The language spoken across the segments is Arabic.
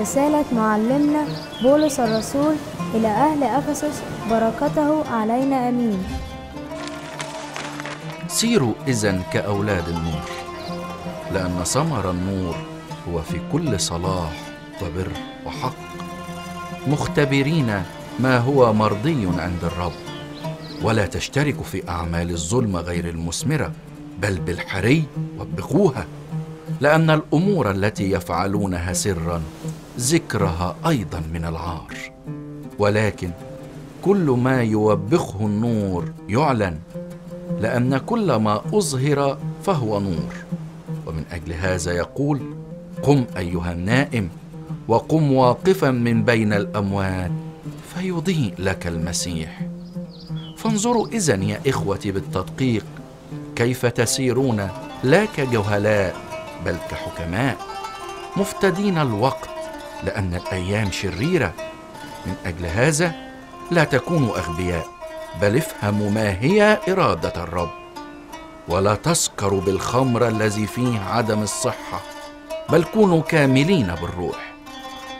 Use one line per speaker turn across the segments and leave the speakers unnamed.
رسالة معلمنا بولس الرسول إلى أهل أفسس بركته علينا أمين.
سيروا إذا كأولاد النور لأن ثمر النور هو في كل صلاح وبر وحق. مختبرين ما هو مرضي عند الرب ولا تشتركوا في أعمال الظلم غير المثمرة بل بالحري وبقوها. لأن الأمور التي يفعلونها سرا ذكرها أيضا من العار. ولكن كل ما يوبخه النور يعلن لأن كل ما أظهر فهو نور. ومن أجل هذا يقول قم أيها النائم وقم واقفا من بين الأموات فيضيء لك المسيح. فانظروا إذن يا إخوتي بالتدقيق كيف تسيرون لا كجهلاء بل كحكماء مفتدين الوقت لأن الأيام شريرة. من أجل هذا لا تكونوا أغبياء بل افهموا ما هي إرادة الرب. ولا تسكروا بالخمر الذي فيه عدم الصحة بل كونوا كاملين بالروح.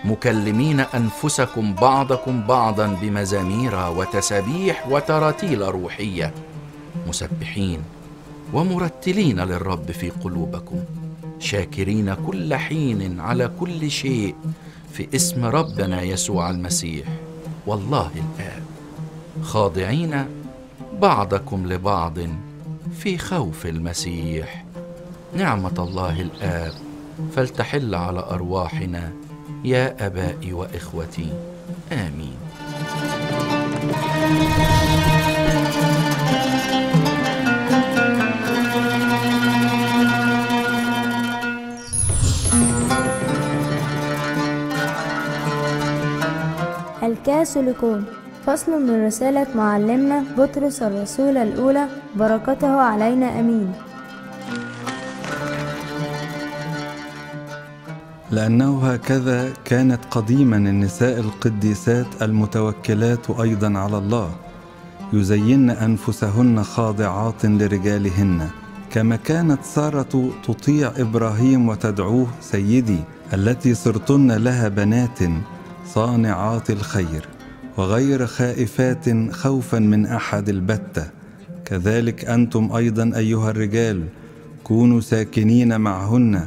مكلمين أنفسكم بعضكم بعضا بمزامير وتسابيح وتراتيل روحية. مسبحين ومرتلين للرب في قلوبكم. شاكرين كل حين على كل شيء. في اسم ربنا يسوع المسيح. والله الآب خاضعين بعضكم لبعض في خوف المسيح. نعمة الله الآب فلتحل على أرواحنا يا أبائي وإخوتي. آمين.
الكاثوليكون فصل من رسالة معلمنا بطرس الرسول الأولى. بركته علينا أمين.
لأنه هكذا كانت قديما النساء القديسات المتوكلات أيضا على الله. يزين أنفسهن خاضعات لرجالهن. كما كانت سارة تطيع إبراهيم وتدعوه سيدي التي صرتن لها بنات. صانعات الخير وغير خائفات خوفا من أحد البتة. كذلك أنتم أيضا أيها الرجال كونوا ساكنين معهن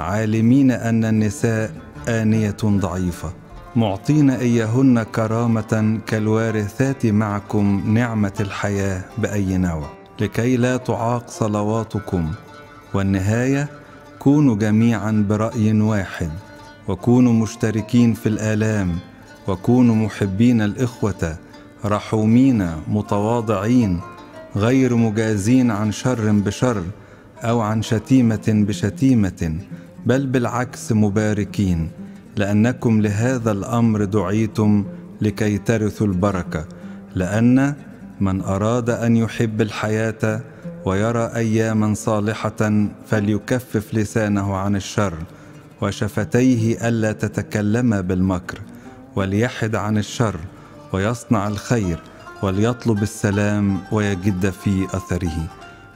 عالمين أن النساء آنية ضعيفة. معطين إياهن كرامة كالوارثات معكم نعمة الحياة بأي نوع. لكي لا تعاق صلواتكم. والنهاية كونوا جميعا برأي واحد. وكونوا مشتركين في الآلام وكونوا محبين الإخوة رحومين متواضعين غير مجازين عن شر بشر أو عن شتيمة بشتيمة بل بالعكس مباركين لأنكم لهذا الأمر دعيتم لكي ترثوا البركة لأن من أراد أن يحب الحياة ويرى أياما صالحة فليكفف لسانه عن الشر. وشفتيه ألا تتكلما بالمكر وليحد عن الشر ويصنع الخير وليطلب السلام ويجد في أثره.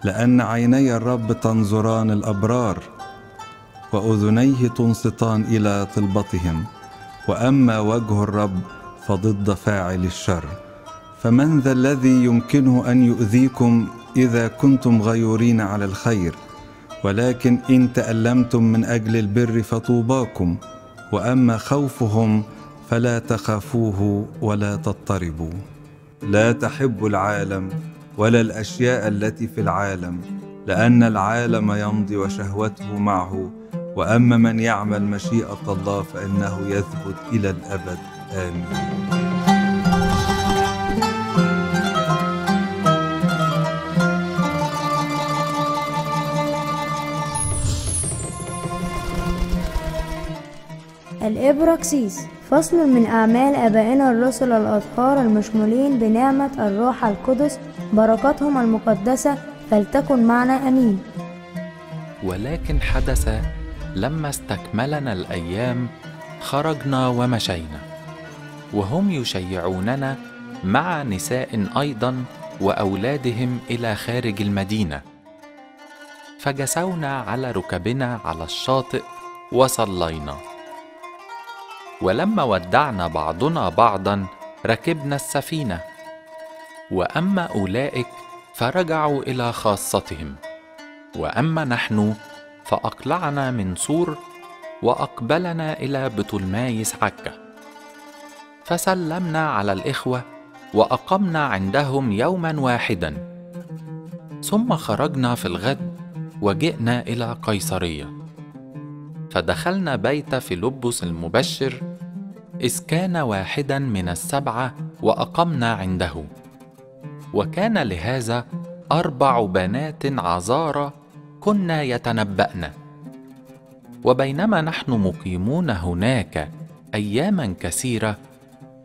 لأن عيني الرب تنظران الأبرار وأذنيه تنصتان إلى طلبتهم. وأما وجه الرب فضد فاعل الشر. فمن ذا الذي يمكنه أن يؤذيكم إذا كنتم غيورين على الخير؟ ولكن إن تألمتم من أجل البر فطوباكم وأما خوفهم فلا تخافوه ولا تضطربوا لا تحبوا العالم ولا الأشياء التي في العالم لأن العالم يمضي وشهوته معه وأما من يعمل مشيئة الله فإنه يثبت إلى الأبد. آمين.
الإبراكسيس فصل من أعمال آبائنا الرسل الأطهار المشمولين بنعمة الروح القدس بركاتهم المقدسة فلتكن معنا أمين.
ولكن حدث لما استكملنا الأيام خرجنا ومشينا وهم يشيعوننا مع نساء أيضا وأولادهم إلى خارج المدينة. فجسونا على ركبنا على الشاطئ وصلينا. ولما ودعنا بعضنا بعضا ركبنا السفينة. وأما أولئك فرجعوا إلى خاصتهم. وأما نحن فأقلعنا من سور وأقبلنا إلى بطلمايس عكا. فسلمنا على الإخوة وأقمنا عندهم يوما واحدا. ثم خرجنا في الغد وجئنا إلى قيصرية. فدخلنا بيت فيلبس المبشر إذ كان واحدا من السبعة وأقمنا عنده. وكان لهذا أربع بنات عذارى كنا يتنبأن. وبينما نحن مقيمون هناك أياما كثيرة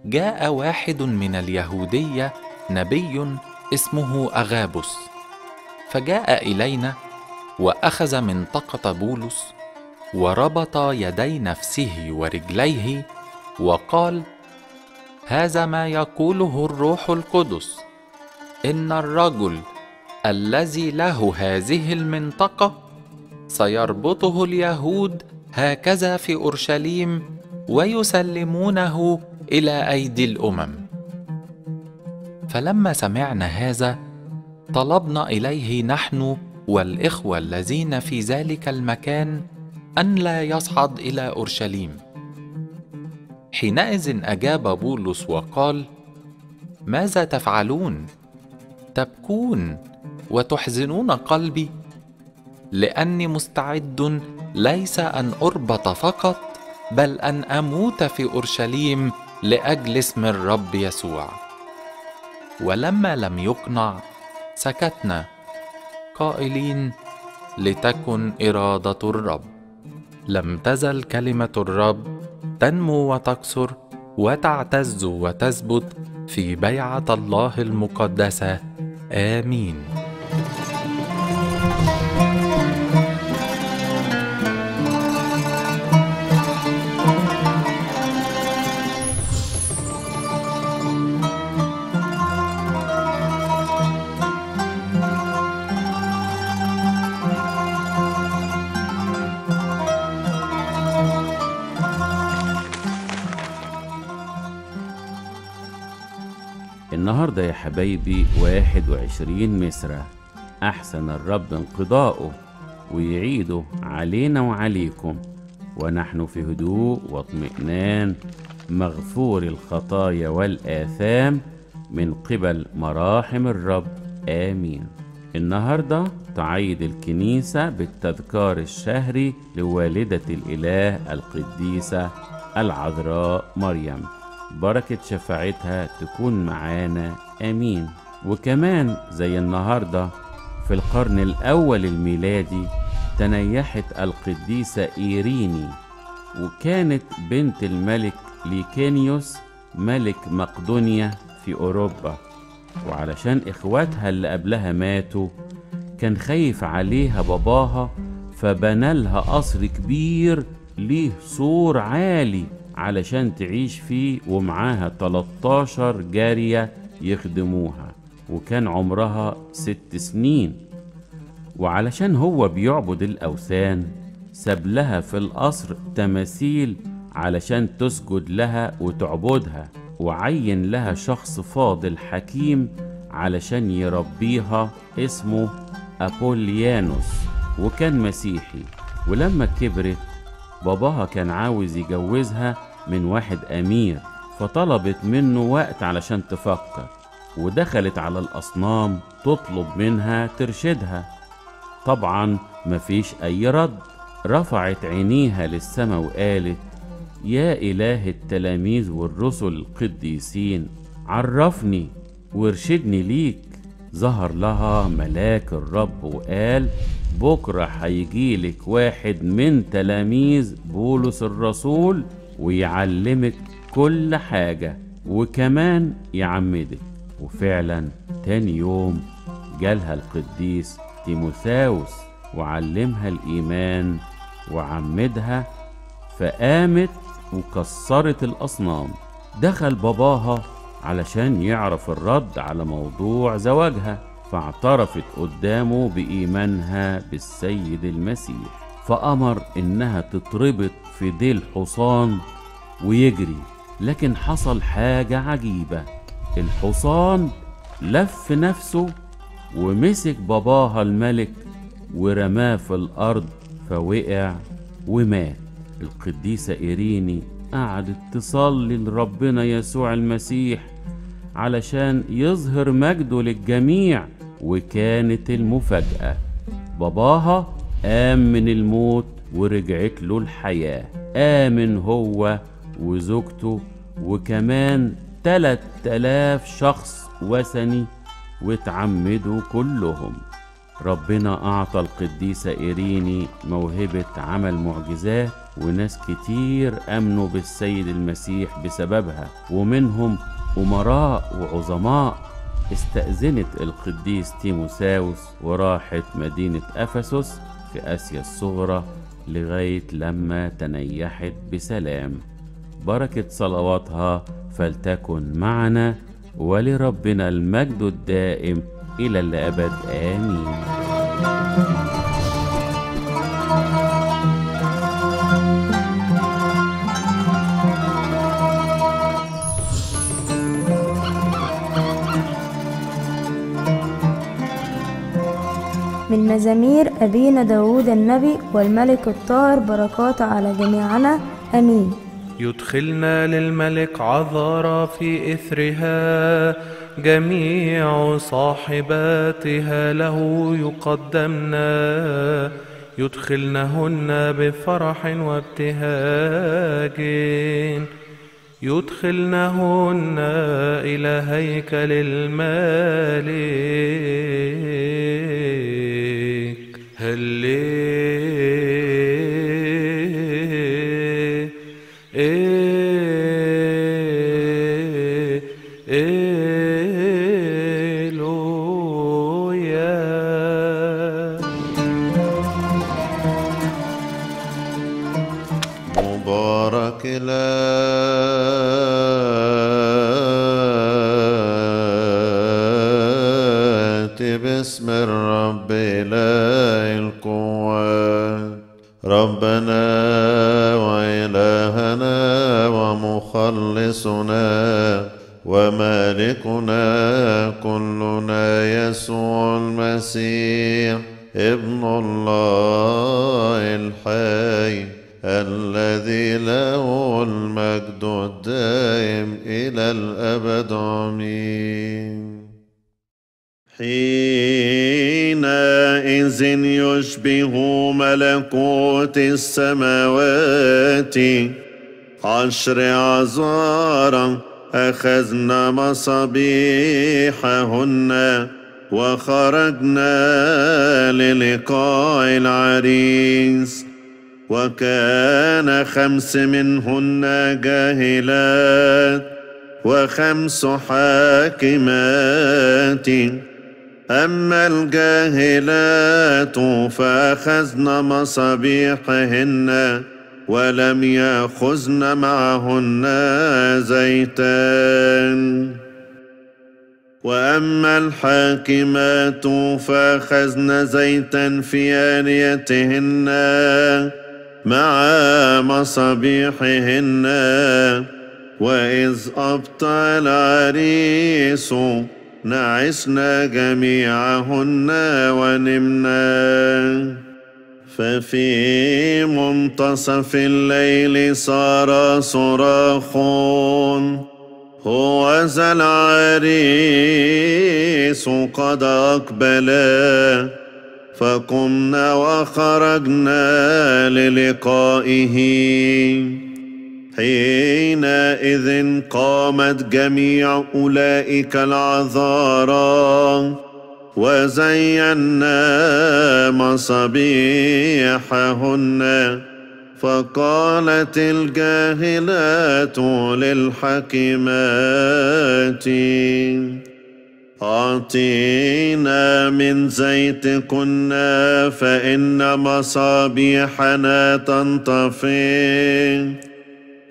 جاء واحد من اليهودية نبي اسمه اغابس فجاء إلينا وأخذ منطقة بولس وربط يدي نفسه ورجليه وقال هذا ما يقوله الروح القدس. إن الرجل الذي له هذه المنطقة سيربطه اليهود هكذا في أورشليم ويسلمونه إلى أيدي الأمم. فلما سمعنا هذا طلبنا إليه نحن والإخوة الذين في ذلك المكان أن لا يصعد إلى أورشليم. حينئذ أجاب بولس وقال ماذا تفعلون؟ تبكون وتحزنون قلبي لأني مستعد ليس أن أربط فقط بل أن أموت في أورشليم لأجل اسم الرب يسوع. ولما لم يقنع سكتنا قائلين لتكن إرادة الرب. لم تزل كلمة الرب تنمو وتكثر وتعتز وتثبت في بيعة الله
المقدسة. آمين. حبايبي واحد وعشرين مصرة أحسن الرب انقضاؤه ويعيده علينا وعليكم. ونحن في هدوء واطمئنان. مغفور الخطايا والآثام من قبل مراحم الرب. آمين. النهاردة تعيد الكنيسة بالتذكار الشهري لوالدة الإله القديسة العذراء مريم. بركة شفاعتها تكون معانا. آمين. وكمان زي النهاردة في القرن الأول الميلادي تنيحت القديسة إيريني وكانت بنت الملك ليكينيوس ملك مقدونيا في أوروبا. وعلشان إخواتها اللي قبلها ماتوا كان خايف عليها باباها فبنى لها قصر كبير ليه سور عالي علشان تعيش فيه ومعاها 13 جارية يخدموها وكان عمرها ست سنين. وعلشان هو بيعبد الأوثان ساب لها في القصر تماثيل علشان تسجد لها وتعبدها وعين لها شخص فاضل حكيم علشان يربيها اسمه أبوليانوس وكان مسيحي. ولما كبرت باباها كان عاوز يجوزها من واحد أمير فطلبت منه وقت علشان تفكر ودخلت على الأصنام تطلب منها ترشدها. طبعا مفيش أي رد. رفعت عينيها للسماء وقالت يا إله التلاميذ والرسل القديسين عرفني وارشدني ليك. ظهر لها ملاك الرب وقال بكرة هيجيلك واحد من تلاميذ بولس الرسول ويعلمك كل حاجة وكمان يعمدك. وفعلا تاني يوم جالها القديس تيموثاوس وعلمها الإيمان وعمدها فقامت وكسرت الأصنام. دخل باباها علشان يعرف الرد على موضوع زواجها فاعترفت قدامه بإيمانها بالسيد المسيح. فأمر إنها تتربط في ديل حصان ويجري لكن حصل حاجة عجيبة. الحصان لف نفسه ومسك باباها الملك ورماه في الأرض فوقع ومات. القديسة إيريني قعدت تصلي لربنا يسوع المسيح علشان يظهر مجده للجميع وكانت المفاجأة. باباها قام من الموت ورجعت له الحياة. آمن هو وزوجته وكمان تلات آلاف شخص وثني واتعمدوا كلهم. ربنا أعطى القديسة إيريني موهبة عمل معجزات وناس كتير أمنوا بالسيد المسيح بسببها ومنهم أمراء وعظماء. استأذنت القديس تيموساوس وراحت مدينة أفسس في آسيا الصغرى لغاية لما تنيحت بسلام. بركة صلواتها فلتكن معنا ولربنا المجد الدائم إلى الأبد. آمين.
من مزامير أبينا داود النبي والملك الطاهر بركات على جميعنا. أمين.
يدخلنا للملك عذارى في إثرها. جميع صاحباتها له يقدمنا. يدخلنهن بفرح وابتهاج يدخلنهن إلى هيكل الملك هلي
حينئذ يشبه ملكوت السماوات. عشر عذارا أخذنا مصابيحهن وخرجنا للقاء العريس. وكان خمس منهن جاهلات وخمس حاكمات. أما الجاهلات فأخذن مصابيحهن ولم يأخذن معهن زيتان. وأما الحاكمات فأخذن زيتا في آنيتهن مع مصابيحهن. وإذ أبطى العريس نعسنا جميعهن ونمنا. ففي منتصف الليل صار صراخ هو ذا العريس قد أقبلا فقمنا وخرجنا للقائه. حينئذ قامت جميع أولئك العذارى وزينا مصابيحهن فقالت الجاهلات للحكيمات أعطينا من زيتكن فإن مصابيحنا تنطفئ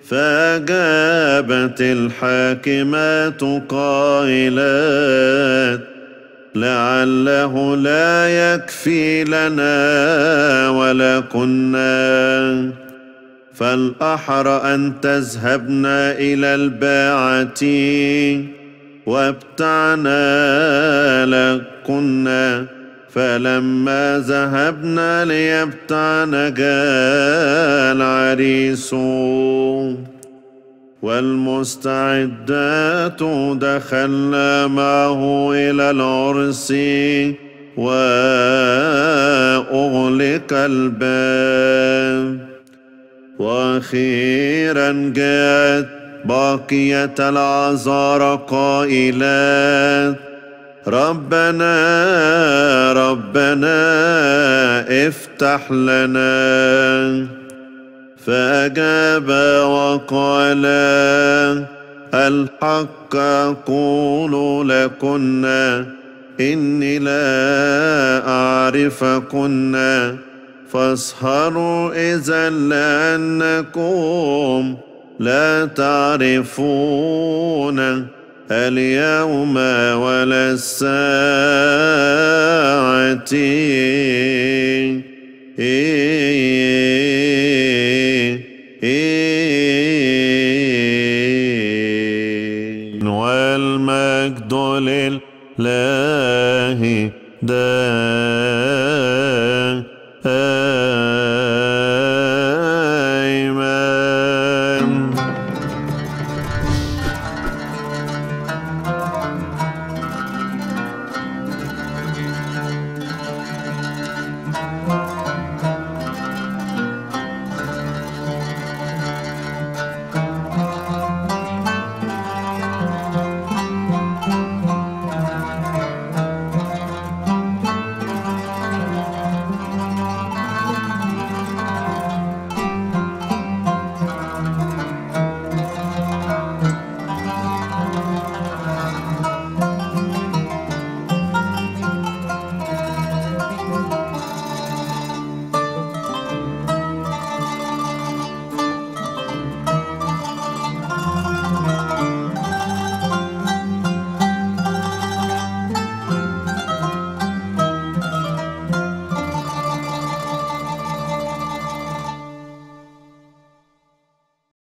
فأجابت الحاكمات قائلات لعله لا يكفي لنا ولا كنا. فالأحرى أن تذهبنا إلى الباعة وابتعنا لكنا. فلما ذهبنا ليبتعنا جاء العريس والمستعدات دخلنا معه إلى العرس وأغلق الباب. وأخيرا جاءت باقية العذار قائلات ربنا ربنا افتح لنا. فأجاب وقال الحق أقول لكنا إني لا اعرفكن فاسهروا إذا لأنكم لا تعرفون. اليوم ولا الساعة والمجد لله دائم